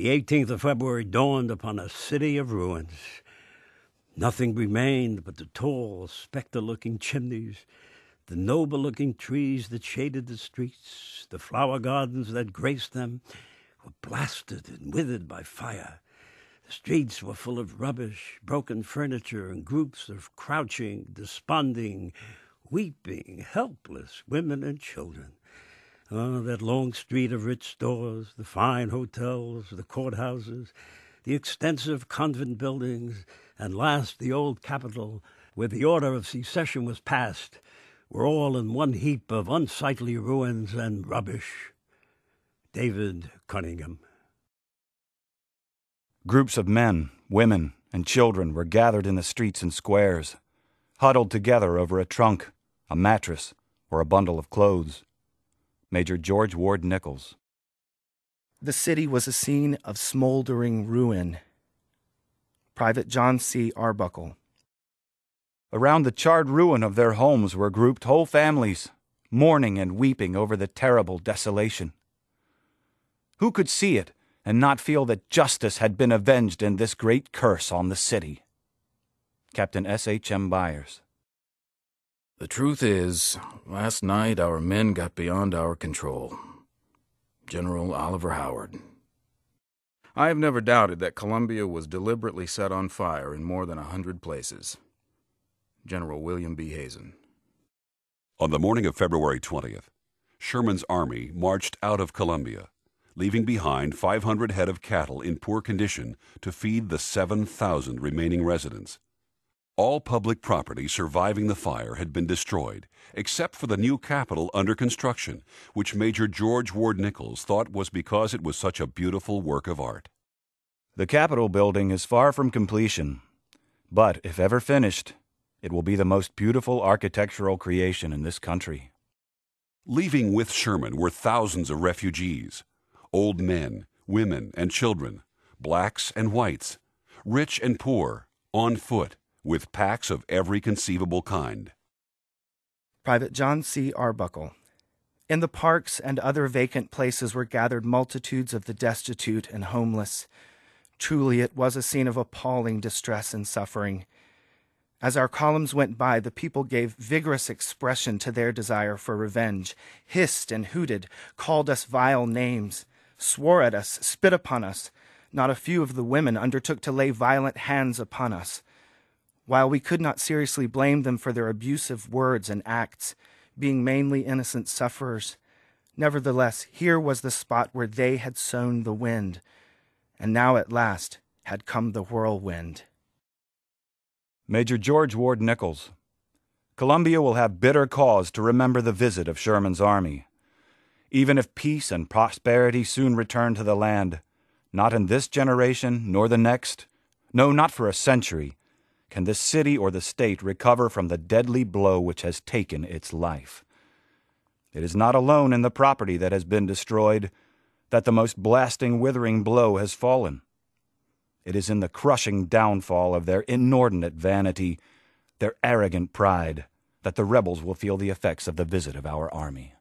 The 18th of February dawned upon a city of ruins. Nothing remained but the tall, spectre looking chimneys, the noble looking trees that shaded the streets, the flower gardens that graced them were blasted and withered by fire. The streets were full of rubbish, broken furniture, and groups of crouching, desponding, weeping, helpless women and children. That long street of rich stores, the fine hotels, the courthouses, the extensive convent buildings, and last the old Capitol, where the order of secession was passed, were all in one heap of unsightly ruins and rubbish. David Cunningham. Groups of men, women, and children were gathered in the streets and squares, huddled together over a trunk, a mattress, or a bundle of clothes. Major George Ward Nichols. The city was a scene of smoldering ruin. Private John C. Arbuckle. Around the charred ruin of their homes were grouped whole families, mourning and weeping over the terrible desolation. Who could see it and not feel that justice had been avenged in this great curse on the city? Captain S. H. M. Byers. The truth is, last night our men got beyond our control. General Oliver Howard. I have never doubted that Columbia was deliberately set on fire in more than a hundred places. General William B. Hazen. On the morning of February 20th, Sherman's army marched out of Columbia, leaving behind 500 head of cattle in poor condition to feed the 7,000 remaining residents. All public property surviving the fire had been destroyed, except for the new Capitol under construction, which Major George Ward Nichols thought was because it was such a beautiful work of art. The Capitol building is far from completion, but if ever finished, it will be the most beautiful architectural creation in this country. Leaving with Sherman were thousands of refugees old men, women, and children, blacks and whites, rich and poor, on foot with packs of every conceivable kind. Private John C. Arbuckle. In the parks and other vacant places were gathered multitudes of the destitute and homeless. Truly, it was a scene of appalling distress and suffering. As our columns went by, the people gave vigorous expression to their desire for revenge, hissed and hooted, called us vile names, swore at us, spit upon us. Not a few of the women undertook to lay violent hands upon us. While we could not seriously blame them for their abusive words and acts, being mainly innocent sufferers, nevertheless, here was the spot where they had sown the wind, and now at last had come the whirlwind. Major George Ward Nichols. Columbia will have bitter cause to remember the visit of Sherman's army. Even if peace and prosperity soon return to the land, not in this generation nor the next, no, not for a century, can this city or the state recover from the deadly blow which has taken its life. It is not alone in the property that has been destroyed that the most blasting, withering blow has fallen. It is in the crushing downfall of their inordinate vanity, their arrogant pride, that the rebels will feel the effects of the visit of our army.